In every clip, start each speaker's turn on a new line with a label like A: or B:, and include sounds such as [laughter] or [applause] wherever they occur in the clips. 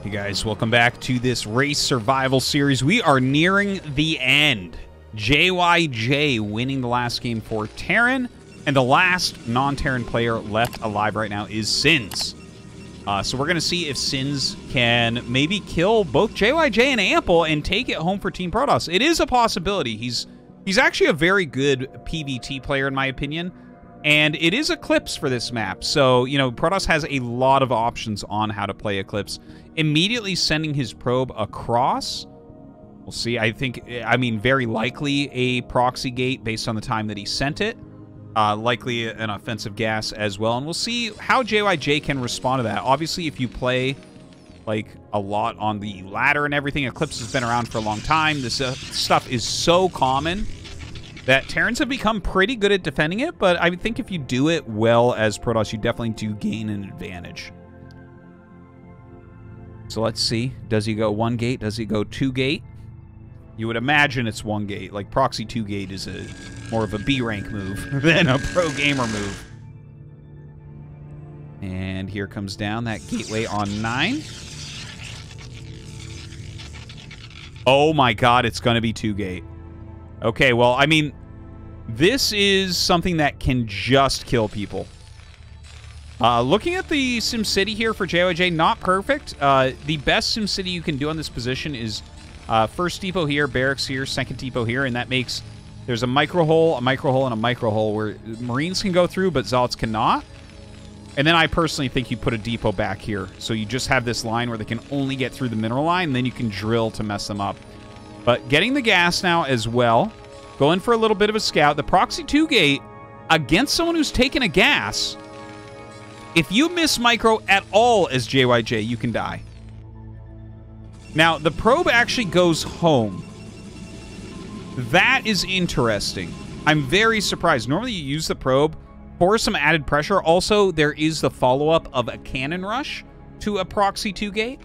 A: Hey guys, welcome back to this race survival series. We are nearing the end. JYJ winning the last game for Terran, and the last non-Terran player left alive right now is Ssinz. Uh, so we're going to see if Ssinz can maybe kill both JYJ and Ample and take it home for Team Protoss. It is a possibility. He's he's actually a very good PvT player in my opinion. And it is Eclipse for this map. So, you know, Protoss has a lot of options on how to play Eclipse. Immediately sending his probe across. We'll see. I think, I mean, very likely a proxy gate based on the time that he sent it. Uh, likely an offensive gas as well. And we'll see how JYJ can respond to that. Obviously, if you play like a lot on the ladder and everything, Eclipse has been around for a long time. This uh, stuff is so common that Terrans have become pretty good at defending it, but I think if you do it well as Protoss, you definitely do gain an advantage. So let's see. Does he go one gate? Does he go two gate? You would imagine it's one gate. Like proxy two gate is a more of a B rank move [laughs] than a pro gamer move. And here comes down that gateway on nine. Oh my god, it's going to be two gate. Okay, well, I mean, this is something that can just kill people. Uh, looking at the SimCity here for JYJ, not perfect. Uh, the best SimCity you can do on this position is uh, first depot here, barracks here, second depot here, and that makes... There's a micro hole, a micro hole, and a micro hole where Marines can go through, but Zealots cannot. And then I personally think you put a depot back here. So you just have this line where they can only get through the mineral line, and then you can drill to mess them up. But getting the gas now as well. Going for a little bit of a scout. The Proxy 2 gate against someone who's taken a gas. If you miss micro at all as JYJ, you can die. Now, the probe actually goes home. That is interesting. I'm very surprised. Normally you use the probe for some added pressure. Also, there is the follow-up of a cannon rush to a Proxy 2 gate.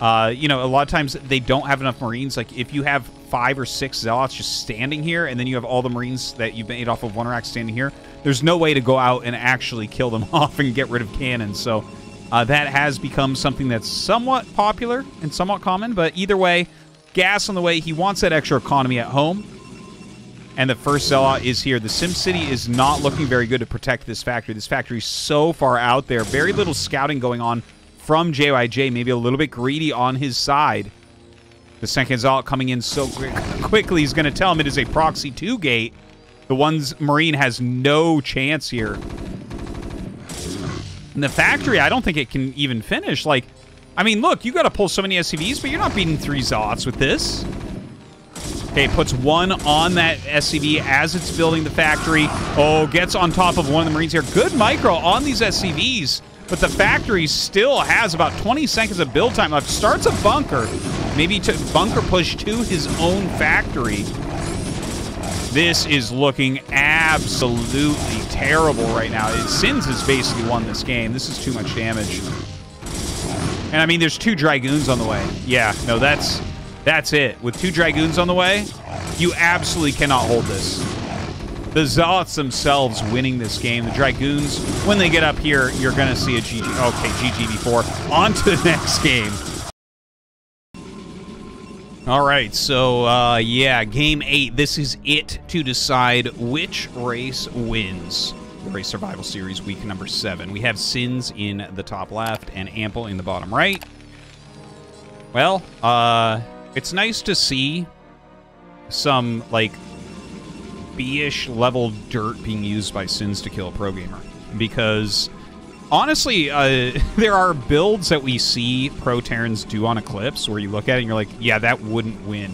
A: Uh, you know, a lot of times they don't have enough Marines. Like, if you have five or six Zealots just standing here, and then you have all the Marines that you've made off of one rack standing here, there's no way to go out and actually kill them [laughs] off and get rid of cannons. So uh, that has become something that's somewhat popular and somewhat common. But either way, gas on the way. He wants that extra economy at home. And the first Zealot is here. The Sim City is not looking very good to protect this factory. This factory is so far out there. Very little scouting going on from JYJ, maybe a little bit greedy on his side. The second Zealot coming in so quick, quickly, he's going to tell him it is a Proxy 2 gate. The one's Marine has no chance here. And the factory, I don't think it can even finish. Like, I mean, look, you got to pull so many SCVs, but you're not beating three Zealots with this. Okay, puts one on that SCV as it's building the factory. Oh, gets on top of one of the Marines here. Good micro on these SCVs. But the factory still has about 20 seconds of build time left. Starts a bunker. Maybe to bunker push to his own factory. This is looking absolutely terrible right now. Ssinz has basically won this game. This is too much damage. And I mean, there's two Dragoons on the way. Yeah, no, that's that's it. With two Dragoons on the way, you absolutely cannot hold this the Zealots themselves winning this game. The Dragoons, when they get up here, you're going to see a GG. Okay, GG before. On to the [laughs] next game. All right, so uh, yeah, game eight. This is it to decide which race wins. The Race Survival Series, week number seven. We have Ssinz in the top left and Ample in the bottom right. Well, uh, it's nice to see some, like, B-ish level dirt being used by Ssinz to kill a pro gamer. Because honestly, uh, [laughs] there are builds that we see pro Terrans do on Eclipse where you look at it and you're like, yeah, that wouldn't win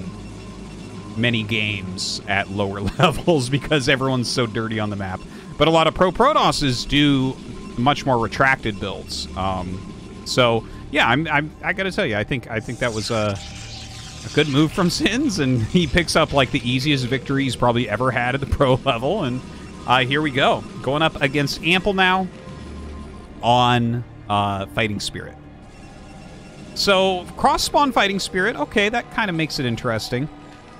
A: many games at lower [laughs] levels because everyone's so dirty on the map. But a lot of pro Protosses do much more retracted builds. Um, so yeah, I'm, I'm I gotta tell you, I think I think that was a a good move from [laughs] Ssinz, and he picks up like the easiest victory he's probably ever had at the pro level. And uh, here we go, going up against Ample now on uh, Fighting Spirit. So cross spawn Fighting Spirit, okay, that kind of makes it interesting.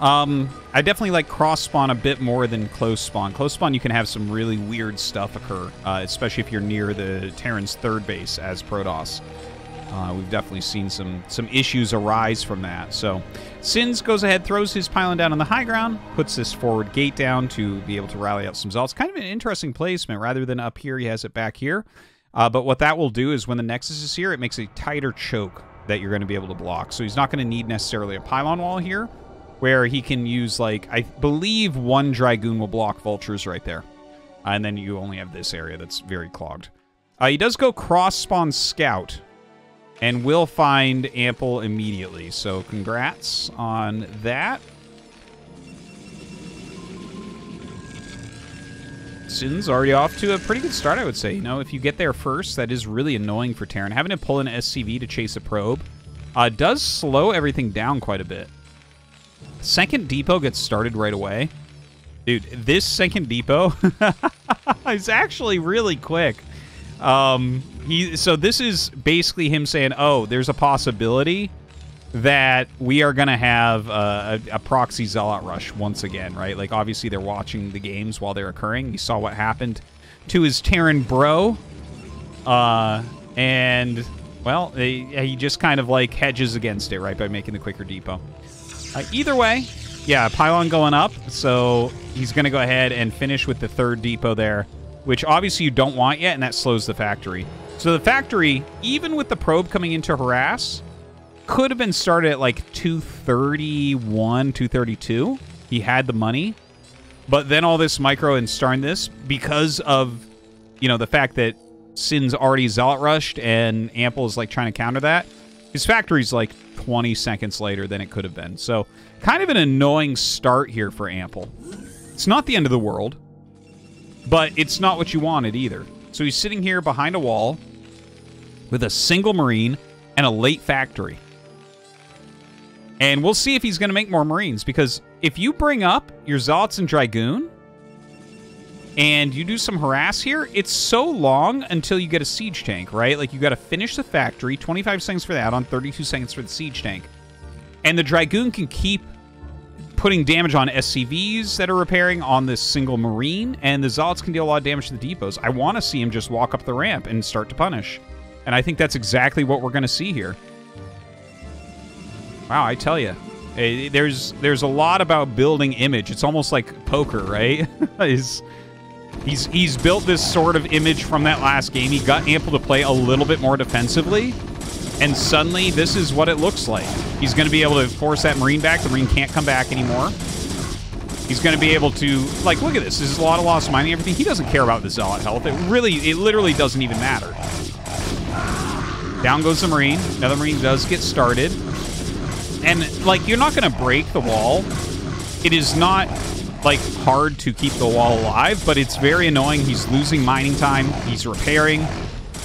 A: Um, I definitely like cross spawn a bit more than close spawn. Close spawn, you can have some really weird stuff occur, uh, especially if you're near the Terran's third base as Protoss. Uh, we've definitely seen some some issues arise from that. So, Ssinz goes ahead, throws his pylon down on the high ground, puts this forward gate down to be able to rally out some Zealots. Kind of an interesting placement. Rather than up here, he has it back here. Uh, but what that will do is when the Nexus is here, it makes a tighter choke that you're going to be able to block. So he's not going to need necessarily a pylon wall here, where he can use, like, I believe one Dragoon will block Vultures right there. And then you only have this area that's very clogged. Uh, he does go cross-spawn Scout, and will find Ample immediately. So congrats on that. Ssinz's already off to a pretty good start, I would say. You know, if you get there first, that is really annoying for Terran. Having to pull an SCV to chase a probe uh, does slow everything down quite a bit. Second depot gets started right away. Dude, this second depot [laughs] is actually really quick. Um, he so this is basically him saying, "Oh, there's a possibility that we are going to have a, a, proxy zealot rush once again, right? Like obviously they're watching the games while they're occurring. You saw what happened to his Terran bro, uh, and well, he just kind of like hedges against it, right, by making the quicker depot. Uh, either way, yeah, pylon going up, so he's going to go ahead and finish with the third depot there which obviously you don't want yet, and that slows the factory. So the factory, even with the probe coming in to harass, could have been started at like 231, 232. He had the money. But then all this micro and starting this, because of, you know, the fact that Ssinz's already Zealot rushed and Ample is like trying to counter that, his factory's like 20 seconds later than it could have been. So kind of an annoying start here for Ample. It's not the end of the world. But it's not what you wanted either. So he's sitting here behind a wall with a single Marine and a late factory. And we'll see if he's going to make more Marines, because if you bring up your Zealots and Dragoon, and you do some harass here, it's so long until you get a siege tank, right? Like, you got to finish the factory, 25 seconds for that on 32 seconds for the siege tank. And the Dragoon can keep putting damage on SCVs that are repairing on this single Marine, and the Zealots can deal a lot of damage to the depots. I want to see him just walk up the ramp and start to punish. And I think that's exactly what we're going to see here. Wow, I tell you, eh, there's there's a lot about building image. It's almost like poker, right? [laughs] he's, he's he's built this sort of image from that last game. He got Ample to play a little bit more defensively, and suddenly, this is what it looks like. He's going to be able to force that Marine back. The Marine can't come back anymore. He's going to be able to, like, look at this. This is a lot of loss mining, everything. He doesn't care about the Zealot health. It really, it literally doesn't even matter. Down goes the Marine. Another Marine does get started. And, like, you're not to break the wall. It is not, like, hard to keep the wall alive, but it's very annoying. He's losing mining time. He's repairing.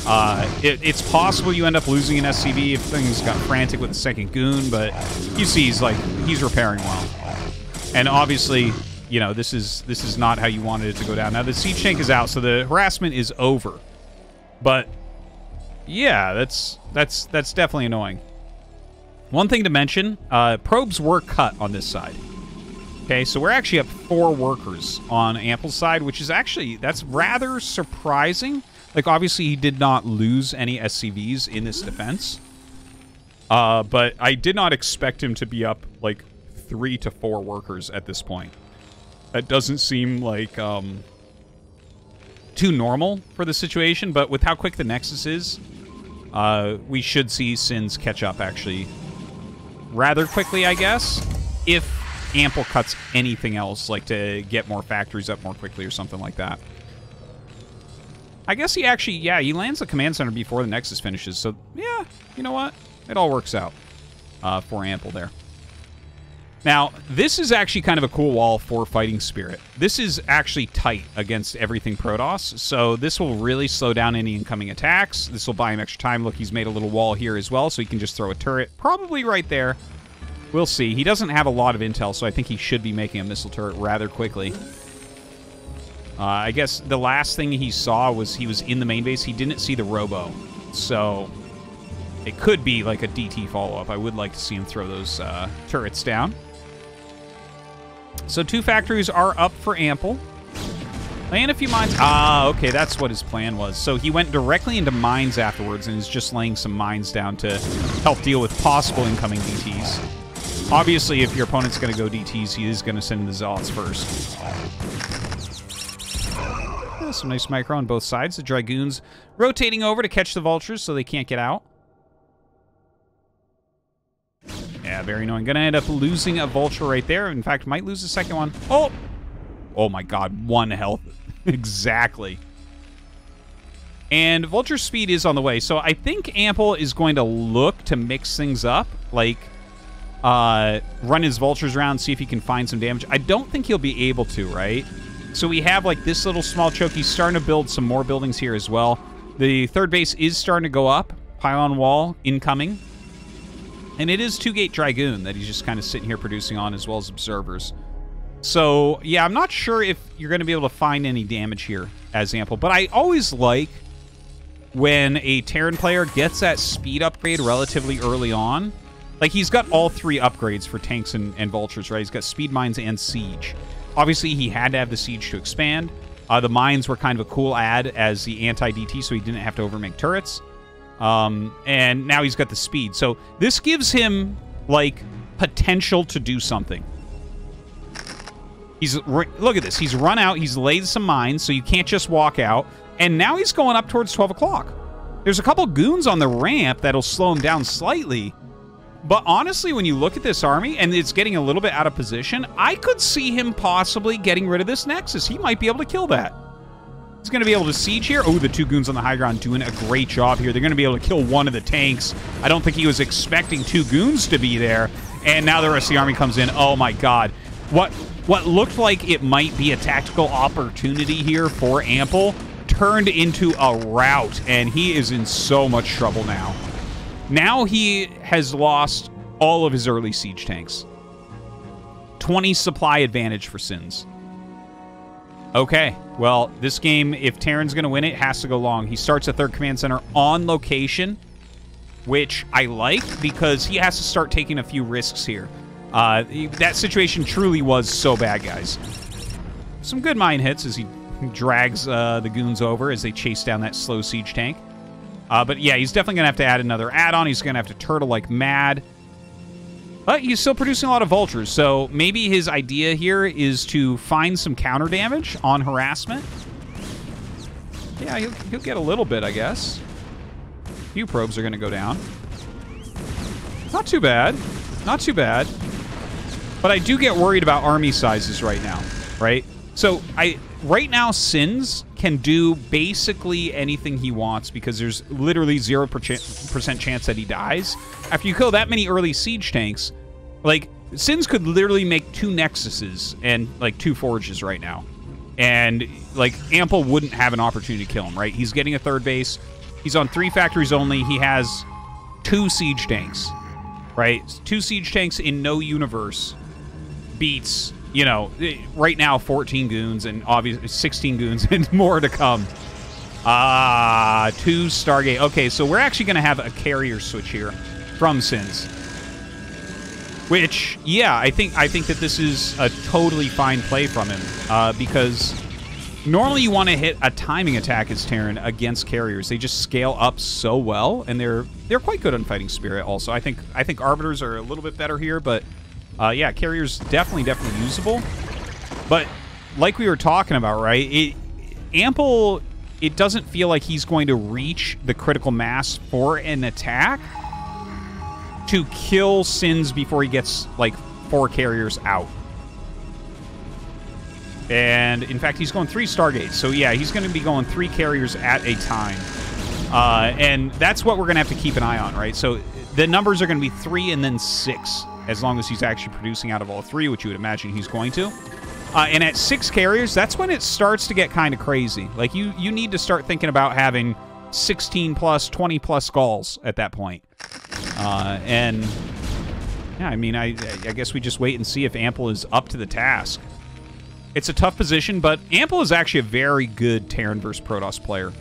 A: Uh, it, it's possible you end up losing an SCV if things got frantic with the second goon, but you see he's like he's repairing well. And obviously, you know, this is this is not how you wanted it to go down. Now the siege tank is out, so the harassment is over. But yeah, that's that's that's definitely annoying. One thing to mention, uh, probes were cut on this side. Okay, so we're actually up four workers on Ample's side, which is actually, that's rather surprising like, obviously, he did not lose any SCVs in this defense. Uh, but I did not expect him to be up, like, three to four workers at this point. That doesn't seem like, um, too normal for the situation, but with how quick the Nexus is, uh, we should see Ssinz catch up, actually, rather quickly, I guess, if Ample cuts anything else, like to get more factories up more quickly or something like that. I guess he actually, yeah, he lands the command center before the Nexus finishes. So, yeah, you know what? It all works out uh, for Ample there. Now, this is actually kind of a cool wall for Fighting Spirit. This is actually tight against everything Protoss, so this will really slow down any incoming attacks. This will buy him extra time. Look, he's made a little wall here as well, so he can just throw a turret, probably right there. We'll see. He doesn't have a lot of intel, so I think he should be making a missile turret rather quickly. Uh, I guess the last thing he saw was he was in the main base. He didn't see the robo. So it could be like a DT follow-up. I would like to see him throw those uh, turrets down. So two factories are up for Ample. Laying a few mines. Ah, okay, that's what his plan was. So he went directly into mines afterwards and is just laying some mines down to help deal with possible incoming DTs. Obviously, if your opponent's going to go DTs, he is going to send the Zealots first. Yeah, some nice micro on both sides. The Dragoons rotating over to catch the Vultures so they can't get out. Yeah, very annoying. Gonna end up losing a Vulture right there. In fact, might lose the second one. Oh! Oh my god, one health. [laughs] exactly. And Vulture Speed is on the way. So I think Ample is going to look to mix things up. Like, uh, run his Vultures around, see if he can find some damage. I don't think he'll be able to, right? So we have, like, this little small choke. He's starting to build some more buildings here as well. The third base is starting to go up. Pylon wall incoming. And it is two-gate Dragoon that he's just kind of sitting here producing on, as well as observers. So, yeah, I'm not sure if you're going to be able to find any damage here as Ample, but I always like when a Terran player gets that speed upgrade relatively early on. Like, he's got all three upgrades for tanks and, and vultures, right? He's got speed mines and siege. Obviously, he had to have the siege to expand. Uh, the mines were kind of a cool add as the anti-DT, so he didn't have to overmake turrets. Um, and now he's got the speed. So this gives him, like, potential to do something. He's look at this. He's run out. He's laid some mines, so you can't just walk out. And now he's going up towards 12 o'clock. There's a couple goons on the ramp that'll slow him down slightly. But honestly, when you look at this army, and it's getting a little bit out of position, I could see him possibly getting rid of this Nexus. He might be able to kill that. He's going to be able to siege here. Oh, the two goons on the high ground doing a great job here. They're going to be able to kill one of the tanks. I don't think he was expecting two goons to be there. And now the rest of the army comes in. Oh, my God. What what looked like it might be a tactical opportunity here for Ample turned into a rout, and he is in so much trouble now. Now he has lost all of his early siege tanks. 20 supply advantage for Ssinz. Okay, well, this game, if Terran's going to win it, has to go long. He starts a third command center on location, which I like because he has to start taking a few risks here. Uh, that situation truly was so bad, guys. Some good mine hits as he [laughs] drags uh, the goons over as they chase down that slow siege tank. Uh, but yeah, he's definitely going to have to add another add-on. He's going to have to turtle like mad. But he's still producing a lot of vultures, so maybe his idea here is to find some counter damage on harassment. Yeah, he'll, he'll get a little bit, I guess. A few probes are going to go down. Not too bad. Not too bad. But I do get worried about army sizes right now, right? So I right now Ssinz can do basically anything he wants because there's literally 0% chance that he dies. After you kill that many early siege tanks, like Ssinz could literally make two Nexuses and like two Forges right now. And like Ample wouldn't have an opportunity to kill him, right? He's getting a third base. He's on three factories only. He has two siege tanks, right? Two siege tanks in no universe beats, you know, right now 14 goons and obviously 16 goons [laughs] and more to come. Ah, uh, two Stargate. Okay, so we're actually going to have a carrier switch here from Ssinz. Which, yeah, I think I think that this is a totally fine play from him uh, because normally you want to hit a timing attack as Terran against carriers. They just scale up so well, and they're they're quite good on fighting spirit. Also, I think I think arbiters are a little bit better here, but uh, yeah, carrier's definitely, definitely usable. But like we were talking about, right? It ample. It doesn't feel like he's going to reach the critical mass for an attack to kill Ssinz before he gets like four carriers out. And in fact, he's going three Stargates. So yeah, he's going to be going three carriers at a time. Uh, and that's what we're going to have to keep an eye on, right? So the numbers are going to be three and then six as long as he's actually producing out of all three, which you would imagine he's going to. Uh, and at six carriers, that's when it starts to get kind of crazy. Like you, you need to start thinking about having 16 plus, 20 plus skulls at that point. Uh, and yeah, I mean, I, I guess we just wait and see if Ample is up to the task. It's a tough position, but Ample is actually a very good Terran versus Protoss player.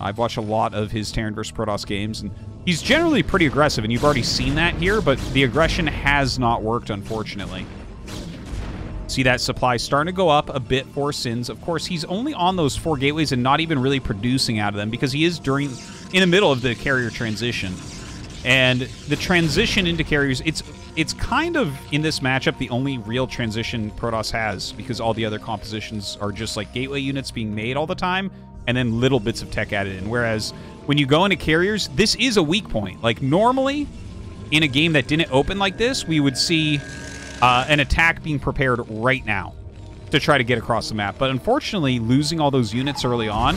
A: I've watched a lot of his Terran versus Protoss games, and He's generally pretty aggressive, and you've already seen that here, but the aggression has not worked, unfortunately. See that supply starting to go up a bit for Ssinz. Of course, he's only on those four gateways and not even really producing out of them because he is during in the middle of the carrier transition. And the transition into carriers, it's it's kind of in this matchup the only real transition Protoss has because all the other compositions are just like gateway units being made all the time and then little bits of tech added in. Whereas when you go into carriers, this is a weak point. Like normally in a game that didn't open like this, we would see uh, an attack being prepared right now to try to get across the map. But unfortunately, losing all those units early on,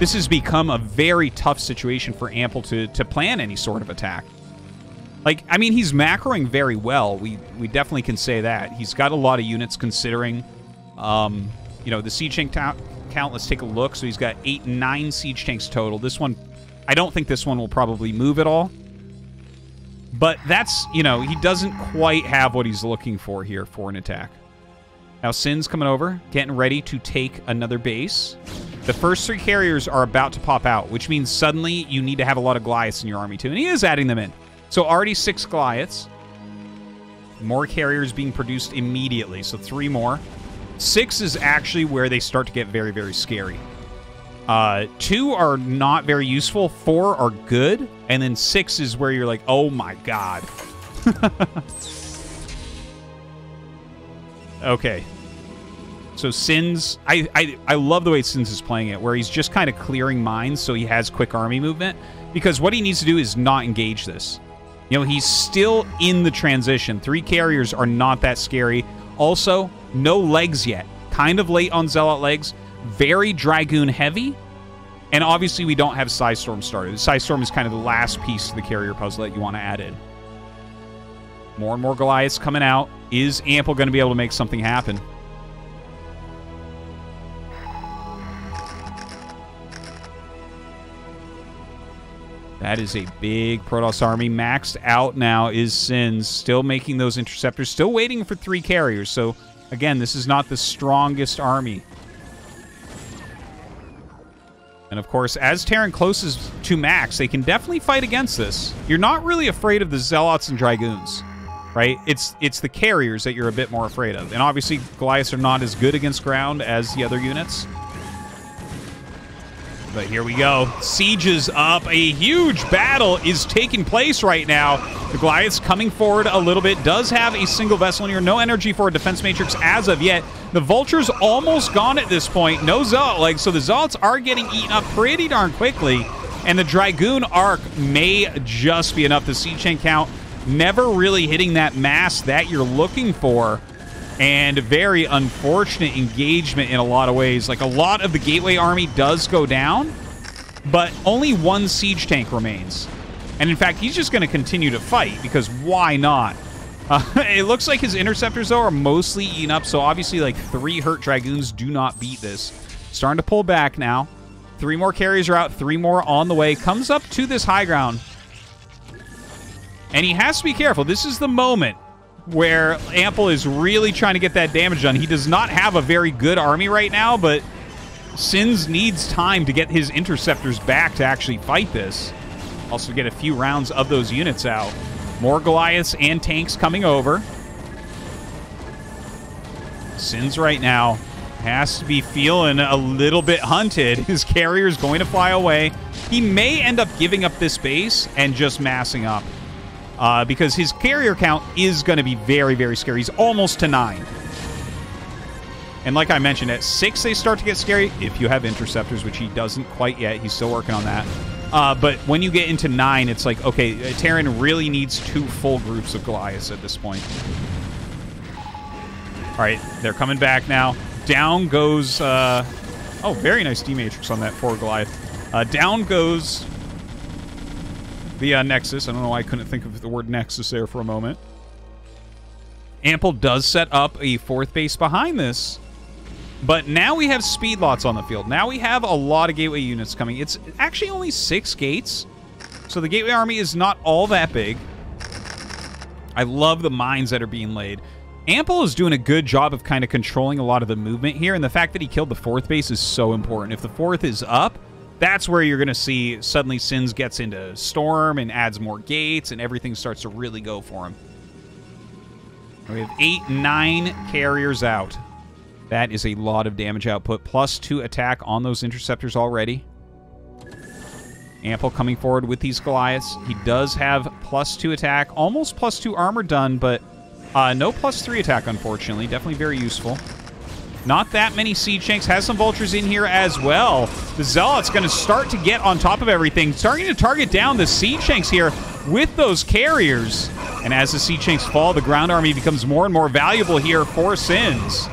A: this has become a very tough situation for Ample to, to plan any sort of attack. Like, I mean, he's macroing very well. We we definitely can say that. He's got a lot of units considering, um, you know, the siege tank count. Let's take a look. So he's got eight, nine siege tanks total. This one, I don't think this one will probably move at all. But that's, you know, he doesn't quite have what he's looking for here for an attack. Now, Ssinz's coming over, getting ready to take another base. The first three carriers are about to pop out, which means suddenly you need to have a lot of Goliaths in your army, too. And he is adding them in. So already six Goliaths. More carriers being produced immediately, so three more. Six is actually where they start to get very, very scary. Uh, two are not very useful. Four are good. And then six is where you're like, oh my god. [laughs] okay. So Ssinz, I, I, I love the way Ssinz is playing it, where he's just kind of clearing mines so he has quick army movement. Because what he needs to do is not engage this. You know, he's still in the transition. Three carriers are not that scary. Also, no legs yet. Kind of late on Zealot legs very Dragoon heavy. And obviously, we don't have Psystorm started. Psystorm is kind of the last piece to the carrier puzzle that you want to add in. More and more Goliaths coming out. Is Ample going to be able to make something happen? That is a big Protoss army. Maxed out now is Ssinz. Still making those interceptors. Still waiting for three carriers. So, again, this is not the strongest army. And of course, as Terran closes to max, they can definitely fight against this. You're not really afraid of the Zealots and Dragoons, right? It's it's the carriers that you're a bit more afraid of. And obviously, Goliaths are not as good against ground as the other units. But here we go. Siege is up. A huge battle is taking place right now. The Goliath's coming forward a little bit. Does have a single vessel in here. No energy for a defense matrix as of yet. The Vulture's almost gone at this point. No Zealot legs, so the Zealots are getting eaten up pretty darn quickly. And the Dragoon arc may just be enough. The siege count never really hitting that mass that you're looking for and very unfortunate engagement in a lot of ways. Like, a lot of the Gateway army does go down, but only one siege tank remains. And in fact, he's just going to continue to fight, because why not? [laughs] Uh, it looks like his interceptors, though, are mostly eaten up, so obviously, like, three hurt Dragoons do not beat this. Starting to pull back now. Three more carries are out, three more on the way. Comes up to this high ground. And he has to be careful. This is the moment where Ample is really trying to get that damage done. He does not have a very good army right now, but Ssinz needs time to get his interceptors back to actually fight this. Also get a few rounds of those units out. More Goliaths and tanks coming over. Ssinz right now has to be feeling a little bit hunted. [laughs] His carrier is going to fly away. He may end up giving up this base and just massing up uh, because his carrier count is going to be very, very scary. He's almost to nine. And like I mentioned, at six they start to get scary if you have interceptors, which he doesn't quite yet. He's still working on that. Uh, but when you get into nine, it's like, okay, Terran really needs two full groups of Goliaths at this point. All right, they're coming back now. Down goes... Uh, oh, very nice D-Matrix on that forward Goliath. Uh, down goes the uh, Nexus. I don't know why I couldn't think of the word Nexus there for a moment. Ample does set up a fourth base behind this. But now we have speed lots on the field. Now we have a lot of gateway units coming. It's actually only six gates. So the gateway army is not all that big. I love the mines that are being laid. Ample is doing a good job of kind of controlling a lot of the movement here, and the fact that he killed the fourth base is so important. If the fourth is up, that's where you're going to see suddenly Ssinz gets into Storm and adds more gates, and everything starts to really go for him. We have eight, nine carriers out. That is a lot of damage output. Plus two attack on those interceptors already. Ample coming forward with these Goliaths. He does have plus two attack, almost plus two armor done, but uh, no plus three attack, unfortunately. Definitely very useful. Not that many Siege Tanks. Has some Vultures in here as well. The Zealot's going to start to get on top of everything. Starting to target down the Siege Tanks here with those carriers. And as the Siege Tanks fall, the ground army becomes more and more valuable here for Ssinz.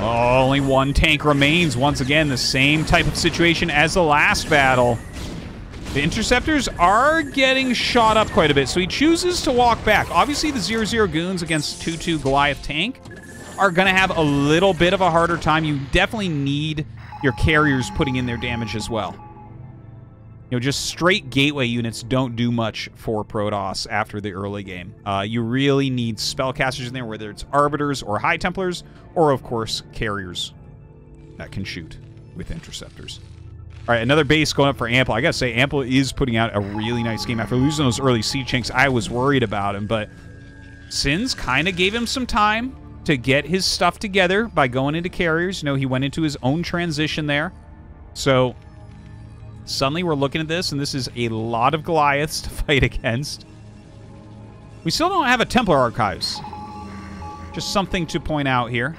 A: Oh, only one tank remains. Once again, the same type of situation as the last battle. The interceptors are getting shot up quite a bit, so he chooses to walk back. Obviously, the 0-0 goons against 2-2 Goliath tank are going to have a little bit of a harder time. You definitely need your carriers putting in their damage as well. You know, just straight gateway units don't do much for Protoss after the early game. Uh, you really need spellcasters in there, whether it's Arbiters or High Templars, or, of course, carriers that can shoot with interceptors. All right, another base going up for Ample. I gotta say, Ample is putting out a really nice game. After losing those early Siege Tanks, I was worried about him, but Ssinz kind of gave him some time to get his stuff together by going into carriers. You know, he went into his own transition there. So suddenly we're looking at this, and this is a lot of Goliaths [laughs] to fight against. We still don't have a Templar Archives. Just something to point out here.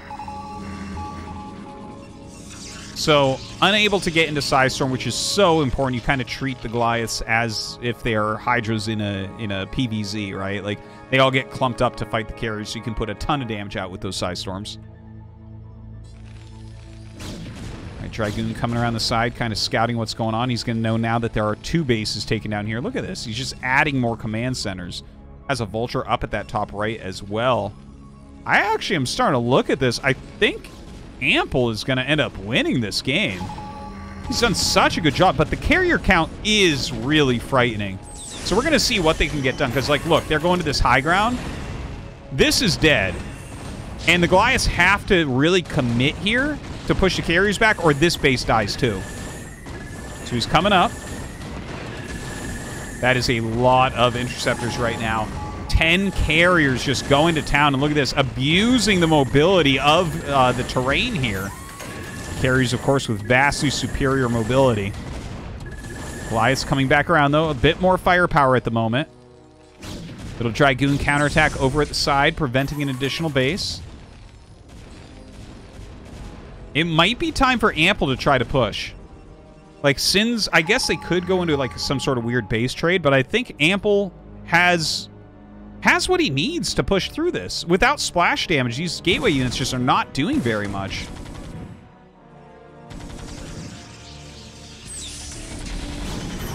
A: So, unable to get into Storm, which is so important. You kind of treat the Goliaths as if they are Hydras in a in a PVZ, right? Like, they all get clumped up to fight the carriers, so you can put a ton of damage out with those Storms. Right, Dragoon coming around the side, kind of scouting what's going on. He's going to know now that there are two bases taken down here. Look at this. He's just adding more command centers. Has a Vulture up at that top right as well. I actually am starting to look at this. I think Ample is going to end up winning this game. He's done such a good job, but the carrier count is really frightening. So we're going to see what they can get done. Because, like, look, they're going to this high ground. This is dead. And the Goliaths have to really commit here to push the carriers back, or this base dies too. So he's coming up. That is a lot of interceptors right now. 10 carriers just going to town. And look at this, abusing the mobility of uh, the terrain here. Carriers, of course, with vastly superior mobility. Goliath's coming back around, though. A bit more firepower at the moment. Little Dragoon counterattack over at the side, preventing an additional base. It might be time for Ample to try to push. Like, Ssinz, I guess they could go into, like, some sort of weird base trade, but I think Ample has has what he needs to push through this. Without splash damage, these gateway units just are not doing very much.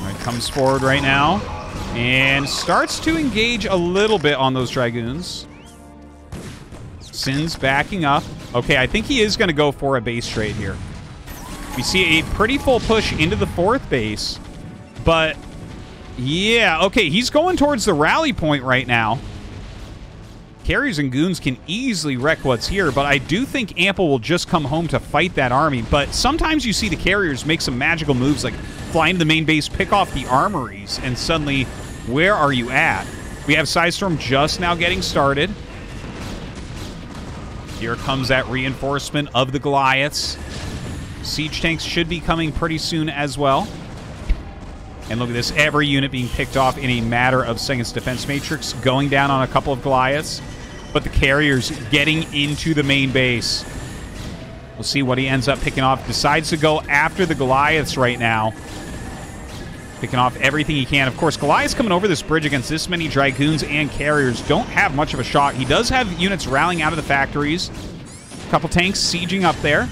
A: Right, comes forward right now and starts to engage a little bit on those Dragoons. Ssinz's backing up. Okay, I think he is going to go for a base trade here. We see a pretty full push into the fourth base, but yeah, okay, he's going towards the rally point right now. Carriers and goons can easily wreck what's here, but I do think Ample will just come home to fight that army. But sometimes you see the carriers make some magical moves, like fly into the main base, pick off the armories, and suddenly, where are you at? We have Storm just now getting started. Here comes that reinforcement of the Goliaths. Siege tanks should be coming pretty soon as well. And look at this, every unit being picked off in a matter of seconds. Defense Matrix going down on a couple of Goliaths, but the carriers getting into the main base. We'll see what he ends up picking off. Decides to go after the Goliaths right now. Picking off everything he can. Of course, Goliaths coming over this bridge against this many Dragoons and carriers don't have much of a shot. He does have units rallying out of the factories. A couple tanks sieging up there.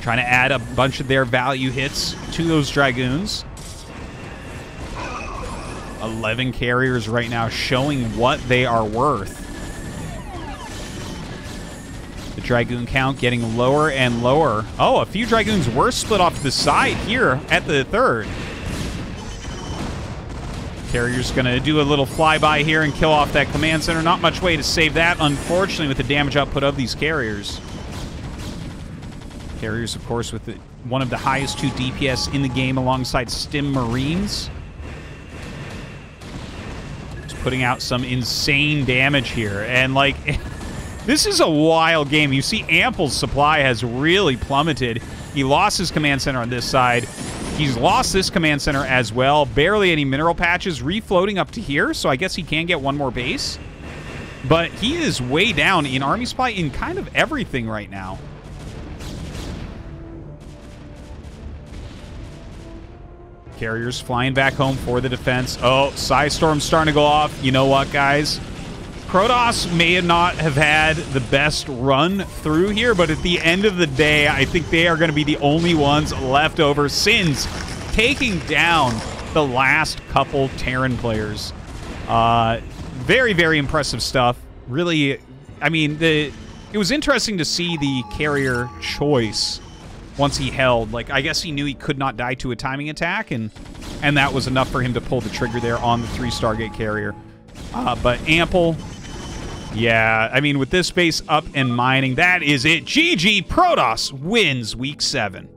A: Trying to add a bunch of their value hits to those Dragoons. 11 carriers right now showing what they are worth. The Dragoon count getting lower and lower. Oh, a few Dragoons were split off to the side here at the third. Carrier's going to do a little flyby here and kill off that command center. Not much way to save that, unfortunately, with the damage output of these carriers. Carriers, of course, with the, one of the highest two DPS in the game alongside Stim Marines. Putting out some insane damage here. And, like, [laughs] this is a wild game. You see Ample's supply has really plummeted. He lost his command center on this side. He's lost this command center as well. Barely any mineral patches. Refloating up to here, so I guess he can get one more base. But he is way down in army supply in kind of everything right now. Carriers flying back home for the defense. Oh, Psystorm's starting to go off. You know what, guys? Protoss may not have had the best run through here, but at the end of the day, I think they are going to be the only ones left over. Ssinz taking down the last couple Terran players. Uh, very, very impressive stuff. Really, I mean, the it was interesting to see the carrier choice once he held. Like, I guess he knew he could not die to a timing attack, and and that was enough for him to pull the trigger there on the three Stargate carrier. Uh, but Ample, yeah, I mean, with this base up and mining, that is it. GG Protoss wins week seven.